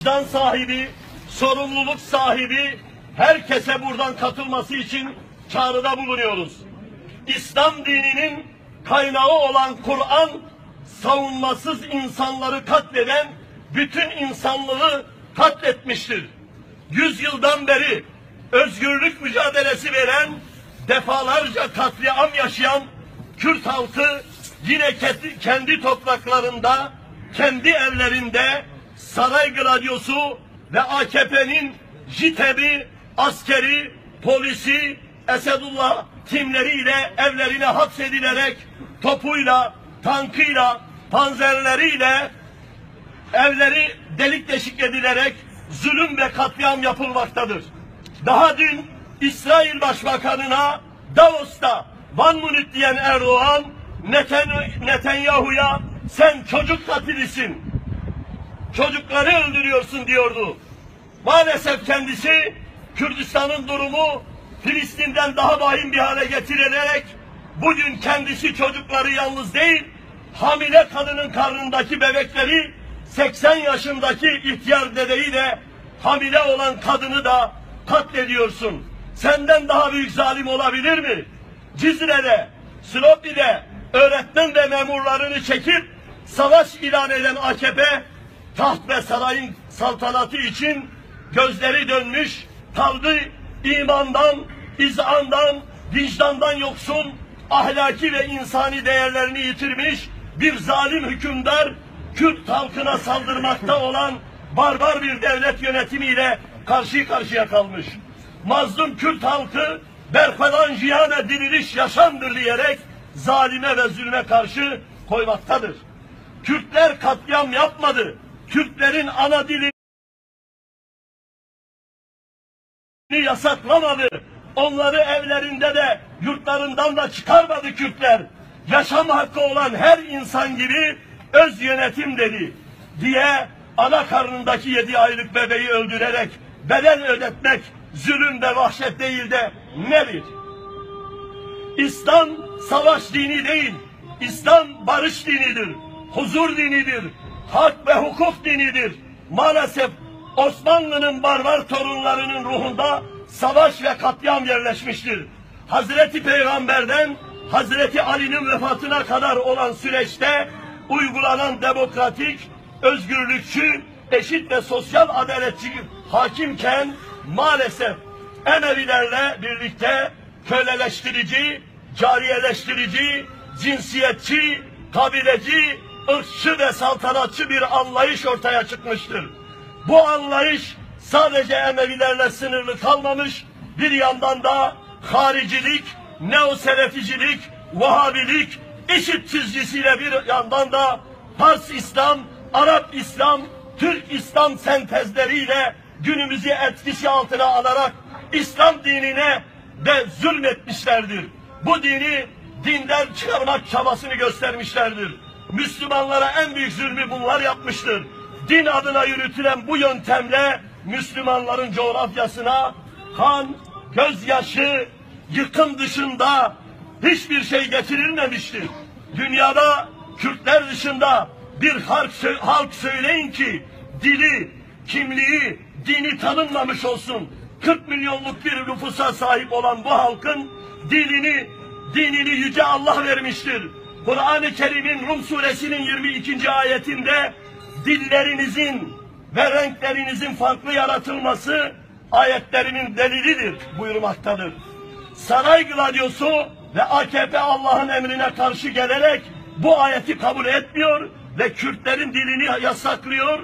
vicdan sahibi, sorumluluk sahibi herkese buradan katılması için çağrıda bulunuyoruz. İslam dininin kaynağı olan Kur'an savunmasız insanları katleden bütün insanlığı katletmiştir. Yüzyıldan beri özgürlük mücadelesi veren defalarca katliam yaşayan Kürt halkı yine kendi, topraklarında, kendi evlerinde saray gladyosu ve AKP'nin JİTEB'i, askeri, polisi, Esedullah timleriyle evlerine hapsedilerek topuyla, tankıyla, panzerleriyle evleri delik deşik edilerek zulüm ve katliam yapılmaktadır. Daha dün İsrail Başbakanı'na Davos'ta Van Munich diyen Erdoğan Neten Netanyahu'ya sen çocuk katilisin. Çocukları öldürüyorsun diyordu. Maalesef kendisi Kürdistan'ın durumu Filistin'den daha vahim bir hale getirilerek bugün kendisi çocukları yalnız değil, hamile kadının karnındaki bebekleri 80 yaşındaki ihtiyar dedeyi de hamile olan kadını da katlediyorsun. Senden daha büyük zalim olabilir mi? Cizre'de, Slopi'de öğretmen ve memurlarını çekip savaş ilan eden AKP taht ve sarayın saltanatı için gözleri dönmüş, kaldı imandan, izandan, vicdandan yoksun, ahlaki ve insani değerlerini yitirmiş bir zalim hükümdar Kürt halkına saldırmakta olan barbar bir devlet yönetimiyle karşı karşıya kalmış. Mazlum Kürt halkı berfadan cihane diriliş yaşamdır diyerek zalime ve zulme karşı koymaktadır. Kürtler katliam yapmadı. Kürtlerin ana dili yasaklamadı. Onları evlerinde de yurtlarından da çıkarmadı Kürtler. Yaşam hakkı olan her insan gibi öz yönetim dedi diye ana karnındaki yedi aylık bebeği öldürerek bedel ödetmek zulüm ve vahşet değil de nedir? İslam savaş dini değil, İslam barış dinidir, huzur dinidir, hak ve hukuk dinidir. Maalesef Osmanlı'nın barbar torunlarının ruhunda savaş ve katliam yerleşmiştir. Hazreti Peygamber'den Hazreti Ali'nin vefatına kadar olan süreçte uygulanan demokratik, özgürlükçü, eşit ve sosyal adaletçi hakimken maalesef Emevilerle birlikte köleleştirici, cariyeleştirici, cinsiyetçi, kabileci, ırkçı ve saltanatçı bir anlayış ortaya çıkmıştır. Bu anlayış sadece Emevilerle sınırlı kalmamış, bir yandan da haricilik, neoseleficilik, Vahabilik, eşit çizgisiyle bir yandan da Fars İslam, Arap İslam, Türk İslam sentezleriyle günümüzü etkisi altına alarak İslam dinine de zulmetmişlerdir. Bu dini dinden çıkarmak çabasını göstermişlerdir. Müslümanlara en büyük zulmü bunlar yapmıştır. Din adına yürütülen bu yöntemle Müslümanların coğrafyasına kan, gözyaşı, yıkım dışında hiçbir şey getirilmemiştir. Dünyada Kürtler dışında bir halk, halk söyleyin ki dili, kimliği, dini tanınmamış olsun. 40 milyonluk bir nüfusa sahip olan bu halkın dilini, dinini yüce Allah vermiştir. Kur'an-ı Kerim'in Rum suresinin 22. ayetinde dillerinizin ve renklerinizin farklı yaratılması ayetlerinin delilidir buyurmaktadır. Saray gladyosu ve AKP Allah'ın emrine karşı gelerek bu ayeti kabul etmiyor ve Kürtlerin dilini yasaklıyor.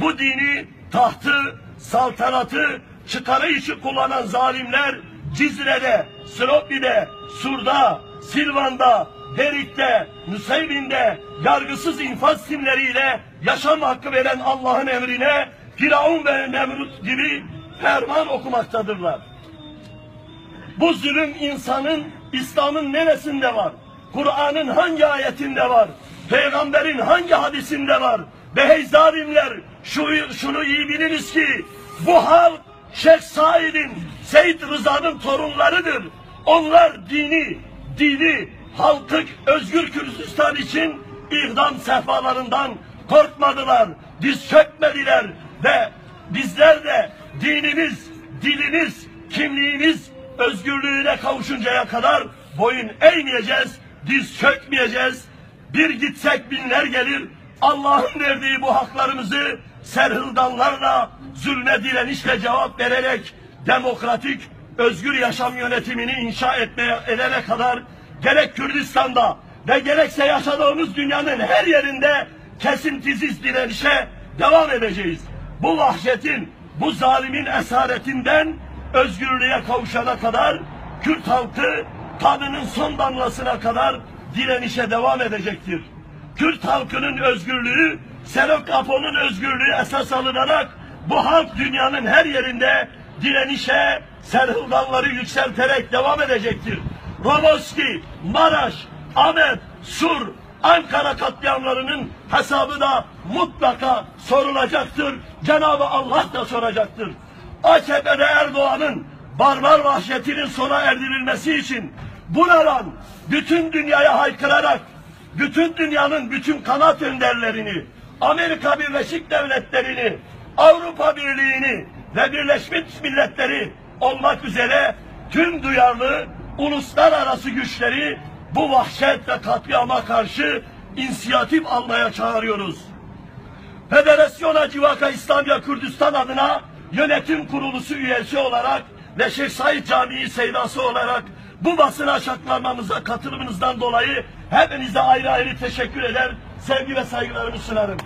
Bu dini, tahtı, saltanatı, çıkarı için kullanan zalimler Cizre'de, Slopi'de, Sur'da, Silvan'da, Derik'te, Nusaybin'de yargısız infaz timleriyle yaşam hakkı veren Allah'ın emrine Firavun ve Nemrut gibi ferman okumaktadırlar. Bu zulüm insanın İslam'ın neresinde var? Kur'an'ın hangi ayetinde var? Peygamberin hangi hadisinde var? Bey zalimler şu, şunu iyi biliniz ki bu halk Şeyh Said'in, Seyyid Rıza'nın torunlarıdır. Onlar dini, dini, halkı özgür Kürdistan için idam sehpalarından korkmadılar, diz çökmediler ve bizler de dinimiz, dilimiz, kimliğimiz özgürlüğüne kavuşuncaya kadar boyun eğmeyeceğiz, diz çökmeyeceğiz. Bir gitsek binler gelir. Allah'ın verdiği bu haklarımızı serhıldanlarla, zulme direnişle cevap vererek demokratik, özgür yaşam yönetimini inşa etmeye edene kadar gerek Kürdistan'da ve gerekse yaşadığımız dünyanın her yerinde kesintisiz direnişe devam edeceğiz. Bu vahşetin, bu zalimin esaretinden özgürlüğe kavuşana kadar Kürt halkı kanının son damlasına kadar direnişe devam edecektir. Kürt halkının özgürlüğü, Selok Apo'nun özgürlüğü esas alınarak bu halk dünyanın her yerinde direnişe, serhıldanları yükselterek devam edecektir. Roboski, Maraş, Ahmet, Sur, Ankara katliamlarının hesabı da mutlaka sorulacaktır. Cenab-ı Allah da soracaktır. AKP'de Erdoğan'ın barbar vahşetinin sona erdirilmesi için buradan bütün dünyaya haykırarak bütün dünyanın bütün kanat önderlerini, Amerika Birleşik Devletleri'ni, Avrupa Birliği'ni ve Birleşmiş Milletleri olmak üzere tüm duyarlı uluslararası güçleri bu vahşet ve katliama karşı inisiyatif almaya çağırıyoruz. Federasyona Civaka İslamya Kürdistan adına yönetim kurulusu üyesi olarak ve Şeyh Said Camii sevdası olarak bu basın açıklamamıza katılımınızdan dolayı hepinize ayrı ayrı teşekkür eder, sevgi ve saygılarımı sunarım.